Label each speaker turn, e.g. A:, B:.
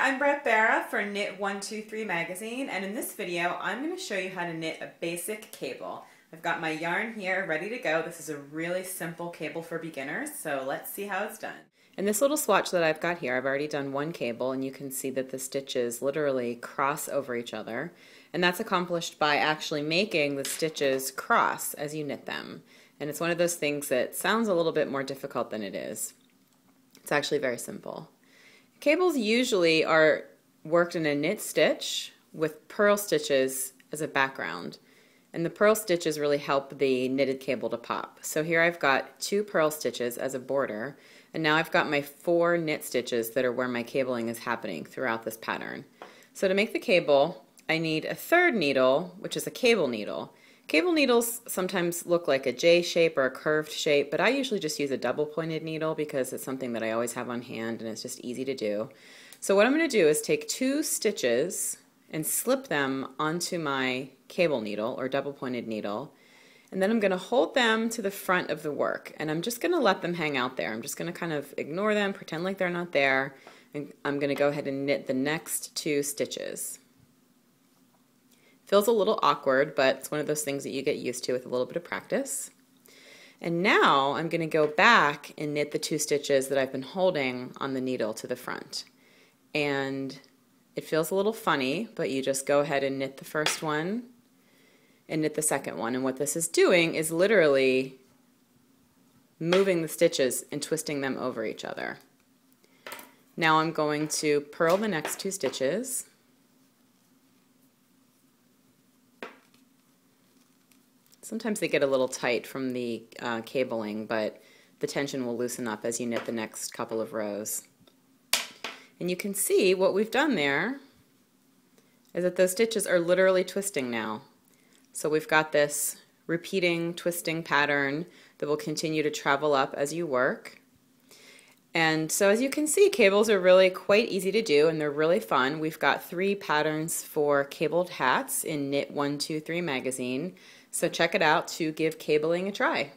A: I'm Brett Bara for Knit 123 magazine and in this video I'm going to show you how to knit a basic cable. I've got my yarn here ready to go. This is a really simple cable for beginners so let's see how it's done. In this little swatch that I've got here I've already done one cable and you can see that the stitches literally cross over each other and that's accomplished by actually making the stitches cross as you knit them and it's one of those things that sounds a little bit more difficult than it is. It's actually very simple. Cables usually are worked in a knit stitch with purl stitches as a background. And the purl stitches really help the knitted cable to pop. So here I've got two purl stitches as a border, and now I've got my four knit stitches that are where my cabling is happening throughout this pattern. So to make the cable, I need a third needle, which is a cable needle. Cable needles sometimes look like a J shape or a curved shape, but I usually just use a double pointed needle because it's something that I always have on hand and it's just easy to do. So what I'm going to do is take two stitches and slip them onto my cable needle or double pointed needle and then I'm going to hold them to the front of the work and I'm just going to let them hang out there. I'm just going to kind of ignore them, pretend like they're not there, and I'm going to go ahead and knit the next two stitches. Feels a little awkward, but it's one of those things that you get used to with a little bit of practice. And now I'm going to go back and knit the two stitches that I've been holding on the needle to the front. And it feels a little funny, but you just go ahead and knit the first one and knit the second one. And what this is doing is literally moving the stitches and twisting them over each other. Now I'm going to purl the next two stitches Sometimes they get a little tight from the uh, cabling, but the tension will loosen up as you knit the next couple of rows. And you can see what we've done there is that those stitches are literally twisting now. So we've got this repeating twisting pattern that will continue to travel up as you work. And so as you can see, cables are really quite easy to do and they're really fun. We've got three patterns for cabled hats in Knit 123 magazine. So check it out to give cabling a try.